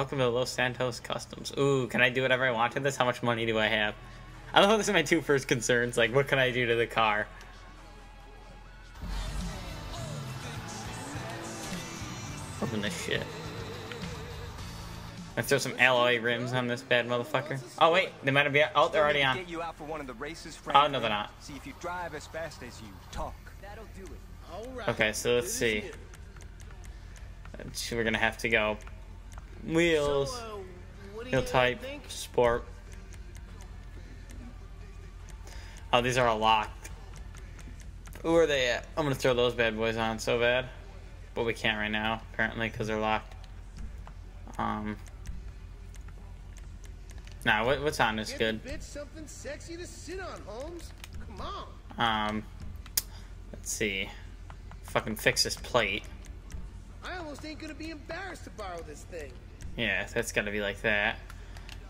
Welcome to Los Santos Customs. Ooh, can I do whatever I want to this? How much money do I have? I don't love those are my two first concerns. Like, what can I do to the car? Open this shit. Let's throw some alloy rims on this bad motherfucker. Oh wait, they might be. Oh, they're already on. Get you out for one of the races, Oh no, they're not. See if you drive as fast as you talk. That'll do it. Okay, so let's see. We're gonna have to go wheels, So, uh, wheel type, think? sport. Oh, these are all locked. Who are they at? I'm gonna throw those bad boys on so bad, but we can't right now apparently because they're locked. Um. Nah, what, what's on is good. bitch something sexy to sit on, Holmes. Come on. Um, let's see. Fucking fix this plate. I almost ain't gonna be embarrassed to borrow this thing. Yeah, that's gotta be like that.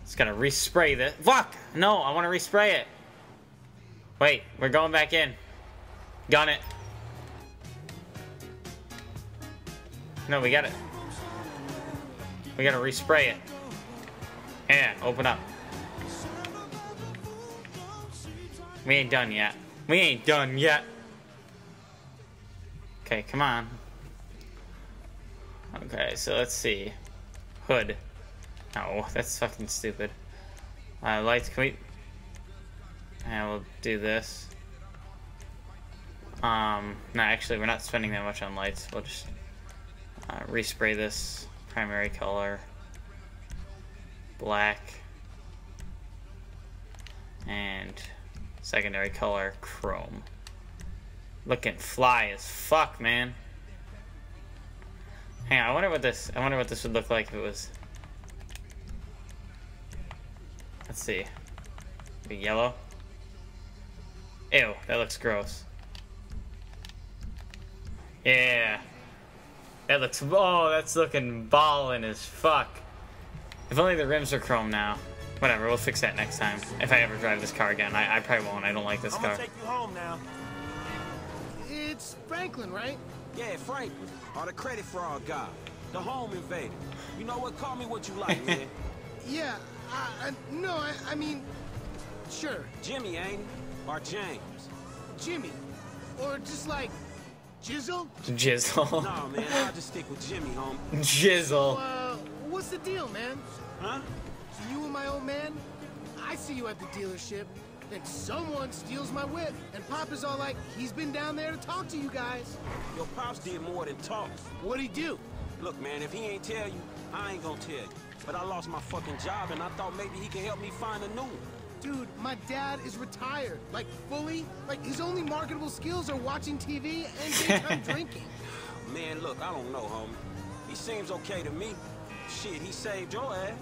It's gotta respray this. Fuck! No, I wanna respray it. Wait, we're going back in. Gun it. No, we got it. We gotta respray it. Yeah, open up. We ain't done yet. We ain't done yet. Okay, come on. Okay, so let's see. Hood. No, that's fucking stupid. Uh, lights, can we... Yeah, we'll do this. Um, no, actually, we're not spending that much on lights. We'll just uh, respray this primary color. Black. And secondary color, chrome. Looking fly as fuck, man. Hang on, I wonder what this I wonder what this would look like if it was Let's see. Be yellow. Ew, that looks gross. Yeah. That looks oh, that's looking ballin' as fuck. If only the rims are chrome now. Whatever, we'll fix that next time. If I ever drive this car again. I, I probably won't. I don't like this I'm car. take you home now. It's Franklin, right? Yeah, Frank, or the credit fraud guy, the home invader. You know what? Call me what you like, man. Yeah. I, I, no, I, I mean, sure, Jimmy, ain't he? Or James? Jimmy, or just like Jizzle. Jizzle. Nah, man, I'll just stick with Jimmy, home. Jizzle. Uh, what's the deal, man? Huh? You and my old man? I see you at the dealership, and someone steals my whip, and Papa's all like, he's been down there to talk to you guys. Your pops did more than talk. What'd he do? Look, man, if he ain't tell you, I ain't gonna tell you. But I lost my fucking job, and I thought maybe he can help me find a new one. Dude, my dad is retired. Like, fully. Like, his only marketable skills are watching TV and daytime drinking. Man, look, I don't know, homie. He seems okay to me. Shit, he saved your ass.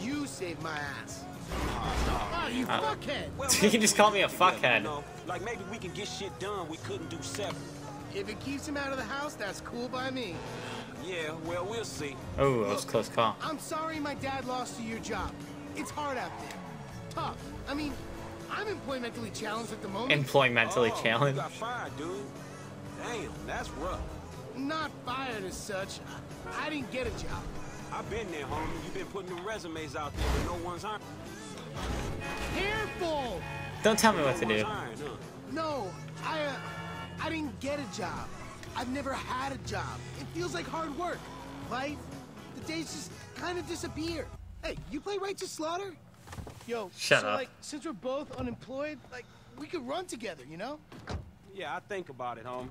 You saved my ass. Oh, you uh, fuckhead. Well, You can just we call me a fuckhead. You know? Like maybe we can get shit done we couldn't do separate. If it keeps him out of the house, that's cool by me. Yeah, well, we'll see. Oh, that was a close call. I'm sorry my dad lost you your job. It's hard out there. Tough. I mean, I'm employmentally challenged at the moment. Employmentally oh, challenged. You got fired, dude. Damn, that's rough. Not fired as such. I, I didn't get a job. I've been there, homie. You've been putting them resumes out there, but no one's hiring. Careful! Don't tell me what to one's do. hiring, huh? No, I, uh, I didn't get a job. I've never had a job. It feels like hard work. Life, the days just kind of disappear. Hey, you play Righteous Slaughter? Yo, Shut so up. like, since we're both unemployed, like, we could run together, you know? Yeah, I think about it, home.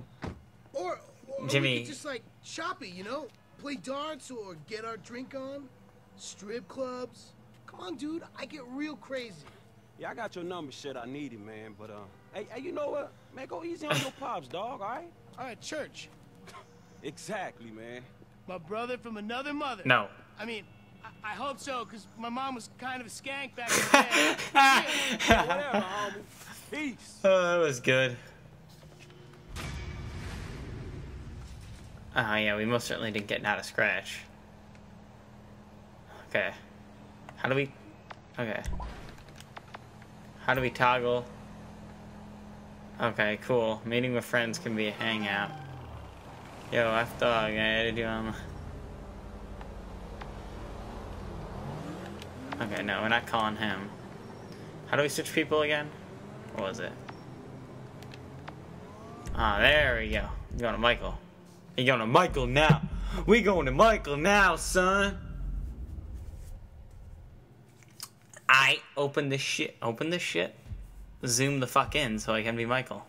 Or, or we Jimmy. could just like shop it, you know? Play darts or get our drink on. Strip clubs. Come on, dude. I get real crazy. Yeah, I got your number, shit. I need it, man. But uh, hey, hey, you know what? Man, go easy on your pops, dog. All right? All right, church. Exactly, man. My brother from another mother. No. I mean, I, I hope so, because my mom was kind of a skank back in the day. Whatever, homie. Peace. Oh, that was good. Oh, yeah, we most certainly didn't get out of scratch. Okay. How do we... Okay. How do we toggle? Okay, cool. Meeting with friends can be a hangout. Yo, F dog, I added you on. Okay, no, we're not calling him. How do we switch people again? What was it? Ah, there we go. You're going to Michael. You're going to Michael now. We going to Michael now, son. I open this shit. Open this shit. Zoom the fuck in so I can be Michael.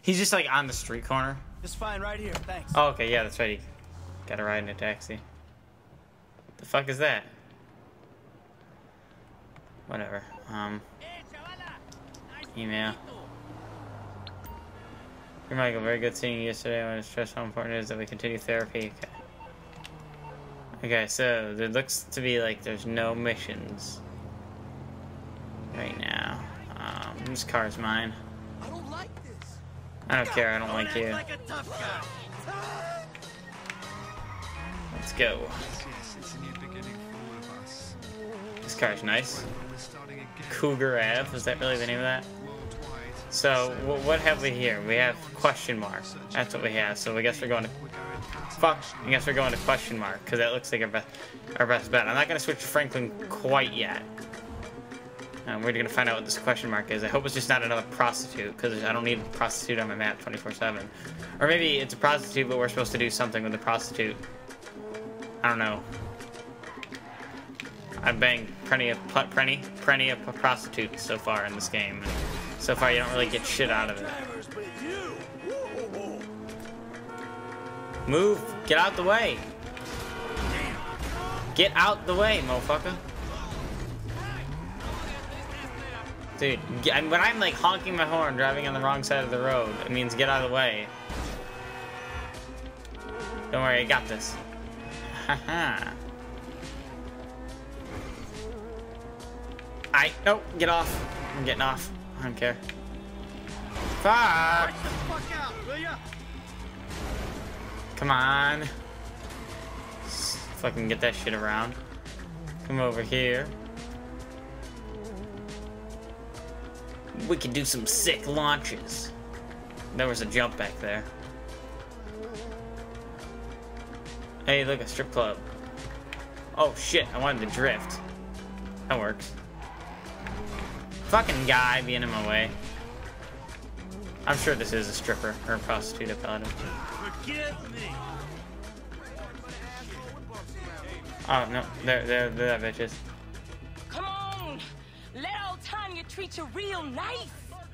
He's just like on the street corner. Just fine right here, thanks. Oh, okay, yeah, that's right. He got to ride in a taxi. The fuck is that? Whatever. Um. Email. Dear Michael, very good seeing you yesterday. I want to stress how important it is that we continue therapy. Okay. Okay, so there looks to be like there's no missions right now. Um, this car's mine. I don't like this. I don't care. I don't like you. Like a tough guy. Let's go. Yes, it's a new beginning for all of us. This car's nice. We're starting again Cougar Ave. Is that really the name of that? So wh- what have we here? We have question mark. That's what we have. So I guess we're going to We're going past fuck. I guess we're going to question mark because that looks like our best our best bet. I'm not gonna switch to Franklin quite yet. Um, we're gonna find out what this question mark is. I hope it's just not another prostitute because I don't need a prostitute on my map 24/7. Or maybe it's a prostitute, but we're supposed to do something with the prostitute. I don't know. I've banged plenty of plenty plenty of prostitutes so far in this game. And so far, you don't really get shit out of it. Move! Get out the way! Get out the way, motherfucker! Dude, when I'm like honking my horn driving on the wrong side of the road, it means get out of the way. Don't worry, I got this. Haha. I nope, get off. I'm getting off. I don't care. Fuck! Fuck out, will ya? Come on. S- Fucking get that shit around. Come over here. We could do some sick launches. There was a jump back there. Hey, look, a strip club. Oh shit, I wanted to drift. That works. Fucking guy being in my way. I'm sure this is a stripper or a prostitute if I Forgive me. Oh no, they're they're they're that bitches. Come treat you real nice.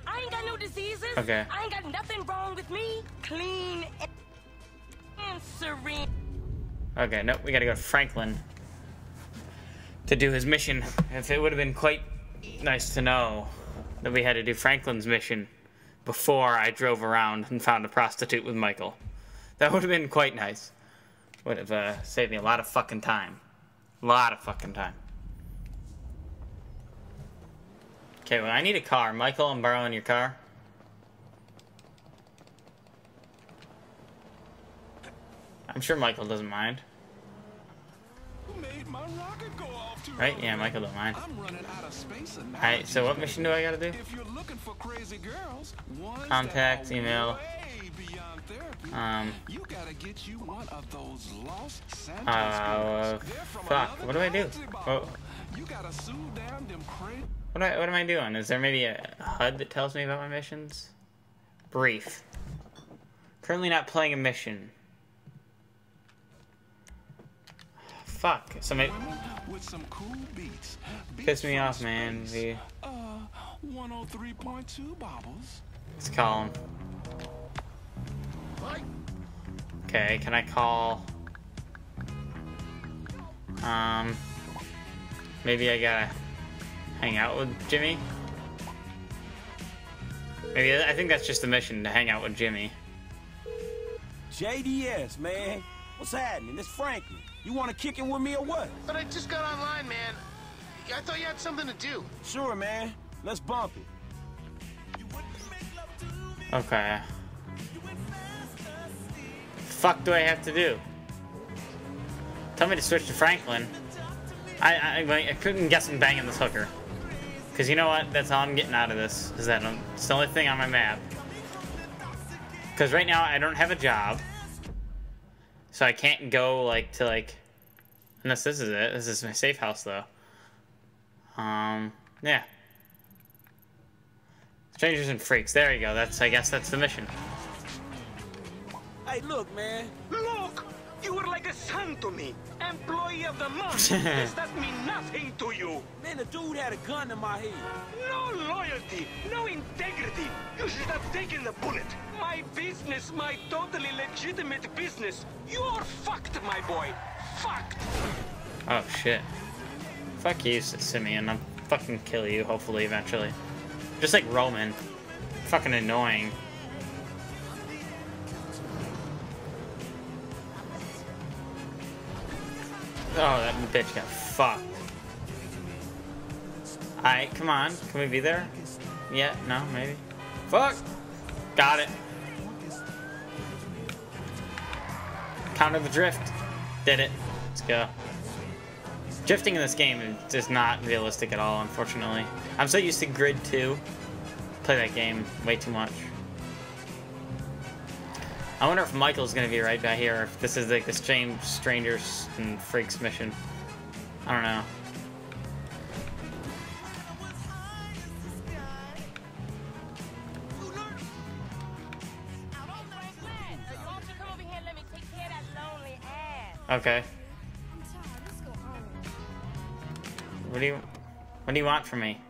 I ain't got no diseases. Okay. I ain't got nothing wrong with me. Clean and serene. Okay, nope, we gotta go to Franklin to do his mission. If it would have been quite nice to know that we had to do Franklin's mission before I drove around and found a prostitute with Michael. That would have been quite nice. Would have uh, saved me a lot of fucking time. A lot of fucking time. Okay, well, I need a car. Michael, I'm borrowing your car. I'm sure Michael doesn't mind. Made my rocket go off too Right? Yeah, Michael don't mind. I'm running out of space Alright, so what mission do I gotta do? If you're looking for crazy girls, Contact, email. Way beyond therapy, Um, you gotta get you one of those lost Santa uh, spirits. They're from fuck, what do I do? Oh. You gotta sue down them. What, I, what am I doing? Is there maybe a HUD that tells me about my missions? Brief. Currently not playing a mission. Fuck. So maybe... with some cool beats. Piss me off, man. We, Uh, 103.2 bobbles. let's call him. Okay, can I call... Um... Maybe I gotta hang out with Jimmy? Maybe, I think that's just the mission, to hang out with Jimmy. JDS, man. What's happening? It's Franklin. You want to kick it with me or what? But I just got online, man. I thought you had something to do. Sure, man. Let's bump it. Okay. Fuck do I have to do? Tell me to switch to Franklin. I I, I couldn't guess I'm banging this hooker. Cause you know what? That's all I'm getting out of this. Is that it's the only thing on my map. Cause right now I don't have a job, so I can't go like to like. Unless this is it. This is my safe house though. Um, yeah. Strangers and freaks. There you go. That's I guess that's the mission. Hey, look, man. Look! You were like a son to me. Employee of the month. Does that mean nothing to you? Man, the dude had a gun in my head. No loyalty, no integrity. You should have taken the bullet. My business, my totally legitimate business. You're fucked, my boy. Fucked. Oh shit. Fuck you, Simeon. I'll fucking kill you, hopefully, eventually. Just like Roman. Fucking annoying. Oh, that bitch got fucked. Alright, come on. Can we be there? Yeah, no, maybe. Fuck! Got it. Counter the drift. Did it. Let's go. Drifting in this game is just not realistic at all, unfortunately. I'm so used to Grid 2. Play that game way too much. I wonder if Michael's gonna be right back here, if this is like the same Strangers and Freaks mission. I don't know. Okay. What do you what do you want from me?